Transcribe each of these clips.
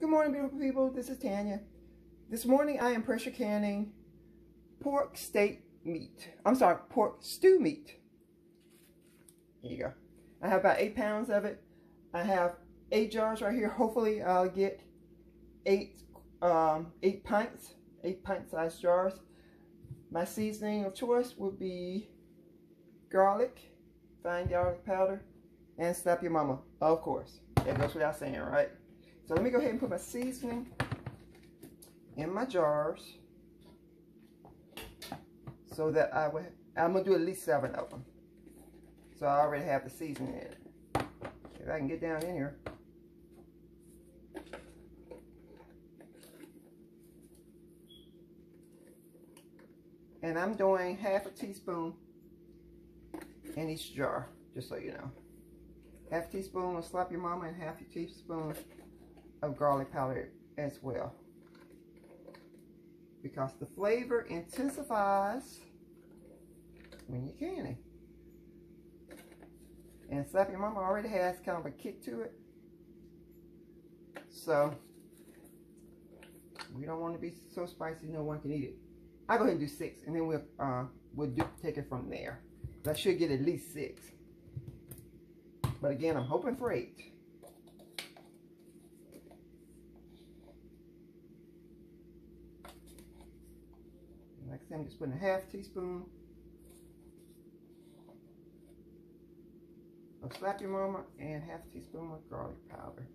Good morning, beautiful people. This is Tanya. This morning I am pressure canning pork steak meat. I'm sorry, pork stew meat. Here you go. I have about eight pounds of it. I have eight jars right here. Hopefully I'll get eight um, eight pints, eight pint sized jars. My seasoning of choice would be garlic, fine garlic powder, and slap your mama, of course. That goes without saying, right? So let me go ahead and put my seasoning in my jars so that I will, I'm going to do at least seven of them. So I already have the seasoning in it. If I can get down in here. And I'm doing half a teaspoon in each jar, just so you know. Half a teaspoon of Slap Your Mama and half a teaspoon of garlic powder as well. Because the flavor intensifies when you can canning. And Slap Your Mama already has kind of a kick to it. So, we don't want to be so spicy no one can eat it. I'll go ahead and do six, and then we'll uh, we'll do, take it from there. I should get at least six. But again, I'm hoping for eight. I'm just putting a half teaspoon of Slap Your Mama and half teaspoon of garlic powder.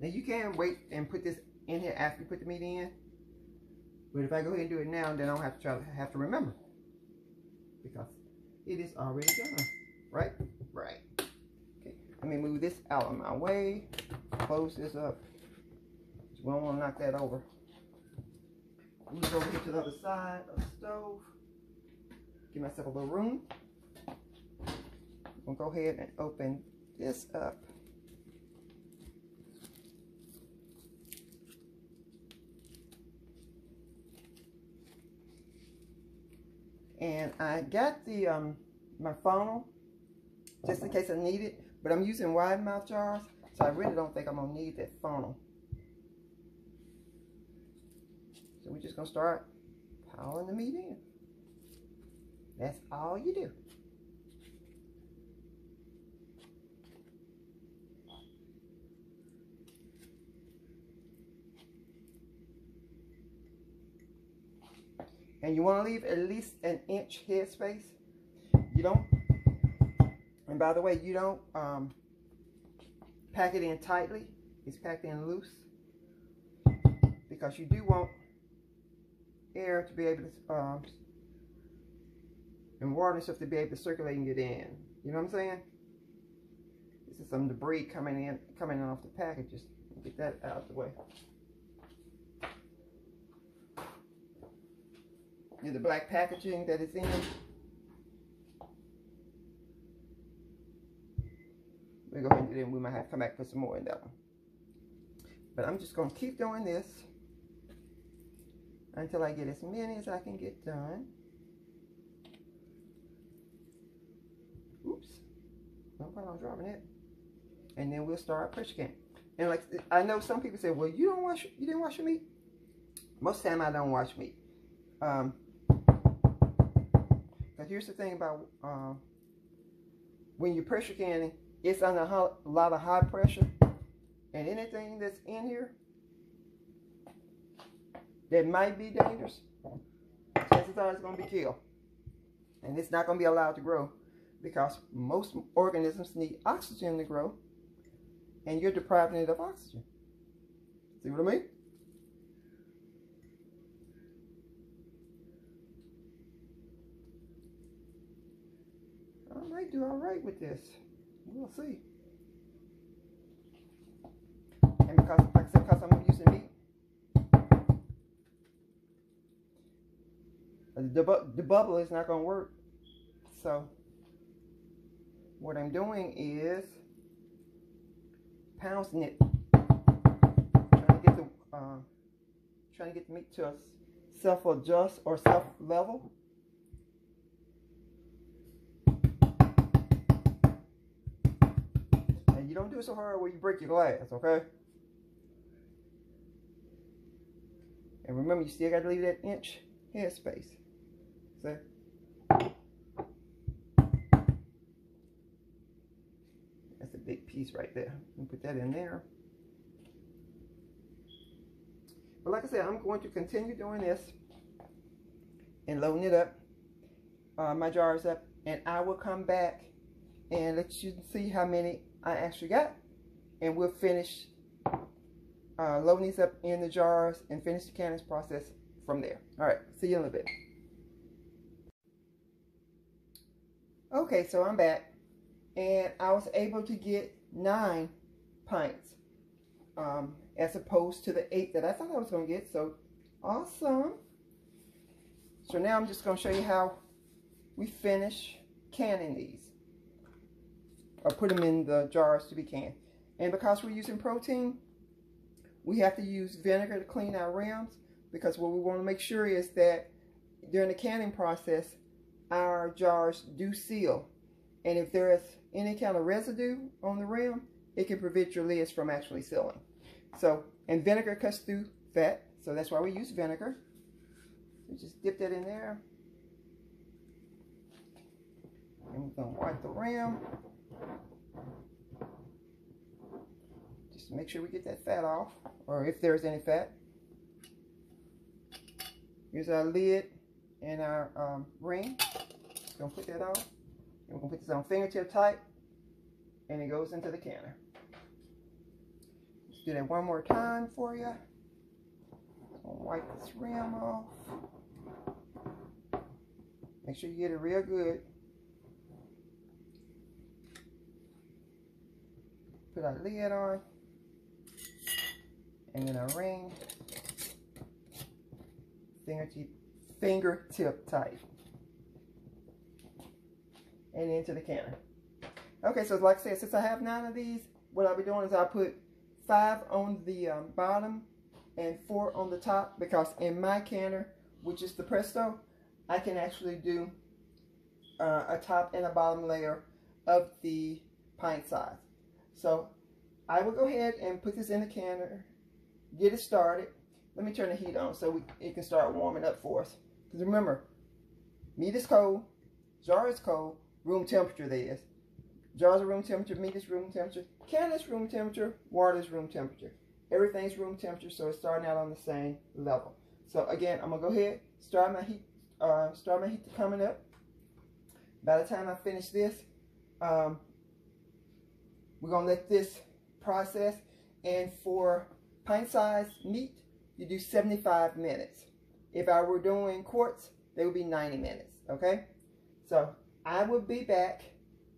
Now you can wait and put this in here after you put the meat in. But if I go ahead and do it now, then I don't have to try to have to remember. Because it is already done. Right? Right. Okay. Let me move this out of my way. Close this up. We don't want to knock that over. Move over here to the other side of the stove. Give myself a little room. I'm gonna go ahead and open this up. And I got the um, my funnel just in case I need it, but I'm using wide mouth jars, so I really don't think I'm gonna need that funnel. Just gonna start piling the meat in. That's all you do. And you want to leave at least an inch head space. You don't, and by the way, you don't um, pack it in tightly. It's packed in loose because you do want air to be able to, um, and water and stuff to be able to circulate and get in. You know what I'm saying? This is some debris coming in, coming off the packages. Get that out of the way. the black packaging that it's in. we go ahead and it. We might have to come back for some more in that one. But I'm just going to keep doing this until I get as many as I can get done. Oops. No problem dropping it. And then we'll start pressure can. And like I know some people say, well, you don't wash, you didn't wash your meat. Most time I don't wash meat. Um, but here's the thing about uh, when you're pressure canning, it's under a lot of high pressure. And anything that's in here that might be dangerous, chances are it's going to be killed. And it's not going to be allowed to grow because most organisms need oxygen to grow and you're depriving it of oxygen. See what I mean? I might do all right with this. We'll see. And because, like I said, because I'm using meat, the, bu the bubble is not going to work. So, what I'm doing is pouncing it, trying to get the uh, trying to get the meat to self-adjust or self-level. And you don't do it so hard where you break your glass, okay? And remember, you still got to leave that inch head So, that's a big piece right there. Put that in there. But like I said, I'm going to continue doing this and loading it up, uh, my jars up, and I will come back and let you see how many I actually got. And we'll finish uh, loading these up in the jars and finish the cannons process from there. All right, see you in a little bit. Okay, so I'm back. And I was able to get nine pints um, as opposed to the eight that I thought I was going to get. So, awesome. So now I'm just going to show you how we finish canning these. Or put them in the jars to be canned. And because we're using protein, we have to use vinegar to clean our rims. Because what we want to make sure is that during the canning process, our jars do seal. And if there is any kind of residue on the rim, it can prevent your lids from actually sealing. So, and vinegar cuts through fat, so that's why we use vinegar. We just dip that in there. And we're going to wipe the rim. Just make sure we get that fat off, or if there's any fat. Here's our lid and our um, ring. Just to put that on. And we're to put this on fingertip tight, and it goes into the canner. Let's do that one more time for you. Wipe this rim off. Make sure you get it real good. Put our lid on. And then our ring. Fingertip, fingertip tight. And into the canner. Okay, so like I said, since I have nine of these, what I'll be doing is I'll put five on the um, bottom and four on the top because in my canner, which is the Presto, I can actually do uh, a top and a bottom layer of the pint size. So I will go ahead and put this in the canner, get it started. Let me turn the heat on so we, it can start warming up for us. Because remember, meat is cold, jar is cold, room temperature there is. Jars are room temperature, meat is room temperature, can is room temperature, water is room temperature. Everything's room temperature, so it's starting out on the same level. So again, I'm gonna go ahead, start my heat uh, start my heat coming up. By the time I finish this, um, we're going to let this process. And for pint size meat, you do 75 minutes. If I were doing quarts, they would be 90 minutes. Okay? So I will be back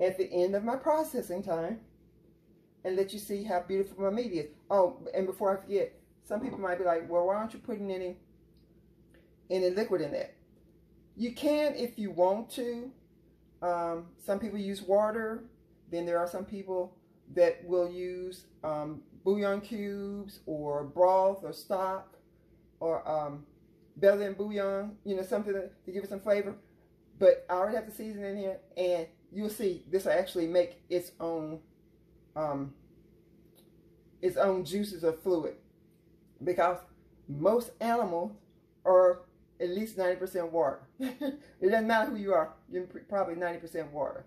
at the end of my processing time and let you see how beautiful my meat is. Oh, and before I forget, some people might be like, well, why aren't you putting any any liquid in that? You can if you want to. Um, some people use water. Then there are some people that will use um, bouillon cubes or broth or stock or um, belly and bouillon, you know, something to, to give it some flavor. But I already have the seasoning in here, and you'll see this will actually make its own um, its own juices or fluid because most animals are at least 90% water. it doesn't matter who you are, you're probably 90% water.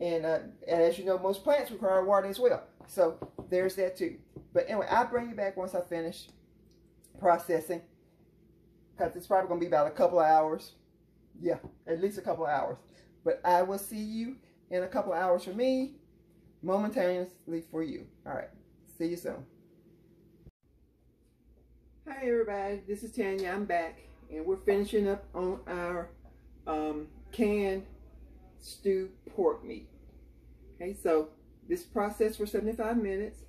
And, uh, and as you know, most plants require water as well. So there's that too. But anyway, I'll bring you back once I finish processing. Because it's probably going to be about a couple of hours. Yeah, at least a couple of hours. But I will see you in a couple of hours for me, momentaneously for you. All right, see you soon. Hi everybody, this is Tanya. I'm back and we're finishing up on our um, canned stewed pork meat. Okay, so this process for 75 minutes.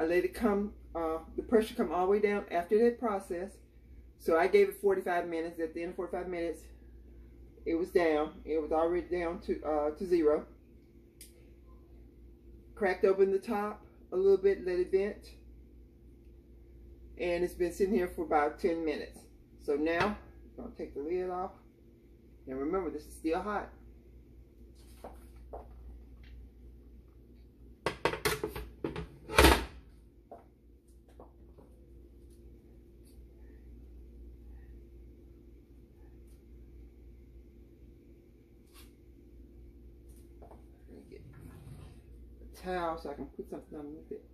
I let it come, uh, the pressure come all the way down after that process. So I gave it 45 minutes. At the end of 45 minutes, it was down. It was already down to uh, to zero. Cracked open the top a little bit, let it vent. And it's been sitting here for about 10 minutes. So now, I'm going to take the lid off. And remember, this is still hot. Towel so I can put something underneath it.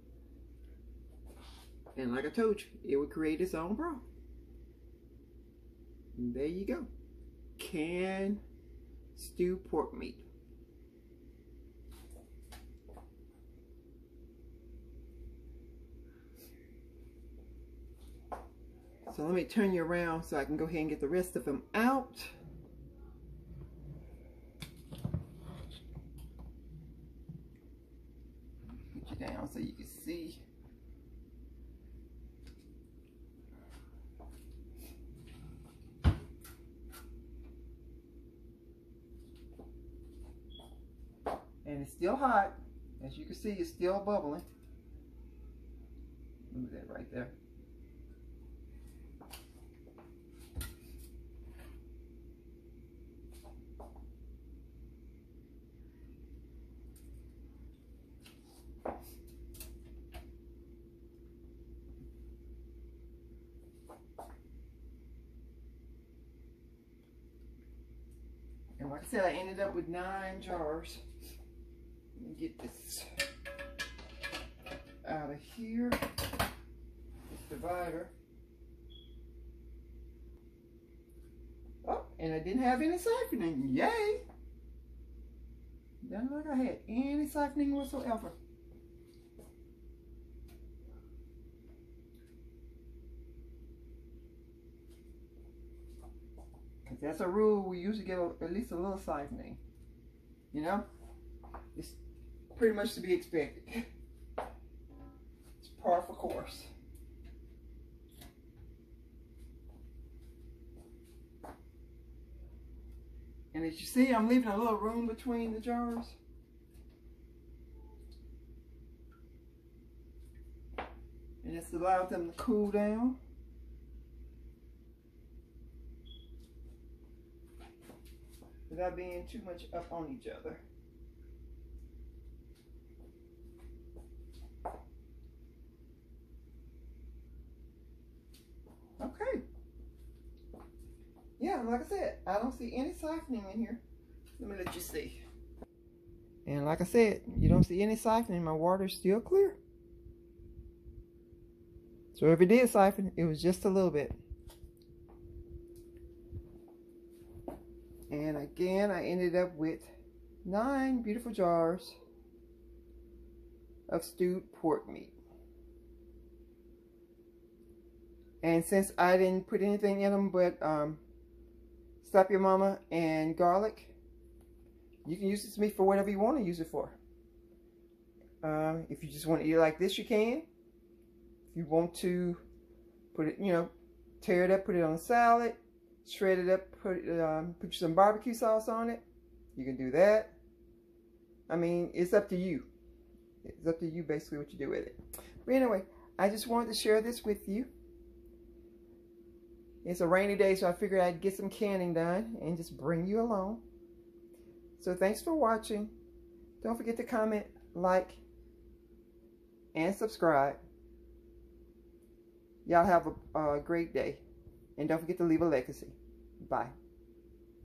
And like I told you, it would create its own broth. And there you go. Canned stewed pork meat. So let me turn you around so I can go ahead and get the rest of them out. Put you down so you can see. And it's still hot. As you can see, it's still bubbling. Move that right there. And like I said, I ended up with nine jars. Get this out of here. This divider. Oh, and I didn't have any siphoning. Yay! Doesn't look like I had any siphoning whatsoever. That's a rule. We usually get a, at least a little siphoning. You know? It's pretty much to be expected. It's par for course. And as you see, I'm leaving a little room between the jars. And it's allowed them to cool down. without being too much up on each other. Okay. Like I said, I don't see any siphoning in here. Let me let you see. And like I said, you don't see any siphoning. My water's still clear. So if it did siphon, it was just a little bit. And again, I ended up with nine beautiful jars of stewed pork meat. And since I didn't put anything in them but um, Slap Your Mama and garlic, you can use this meat for whatever you want to use it for. Uh, if you just want to eat it like this, you can. If you want to put it, you know, tear it up, put it on a salad, shred it up, put um, put some barbecue sauce on it. You can do that. I mean, it's up to you. It's up to you basically what you do with it. But anyway, I just wanted to share this with you. It's a rainy day, so I figured I'd get some canning done and just bring you along. So thanks for watching. Don't forget to comment, like, and subscribe. Y'all have a, a great day. And don't forget to leave a legacy. Bye.